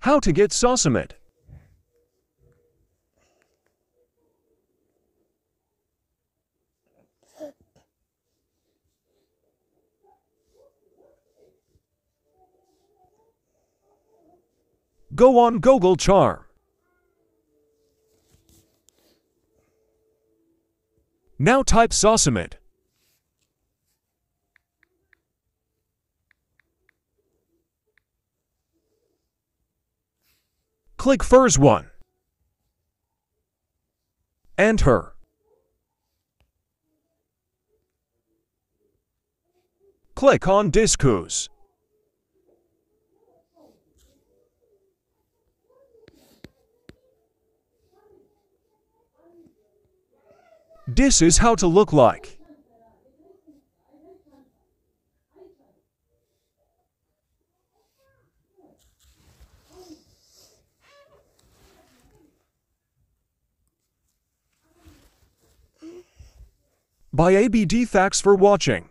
How to get Sosomod. Go on Google Chrome. Now type Sosomod. Click first one. Enter. Click on Discos. This is how to look like. By ABD Thanks for watching.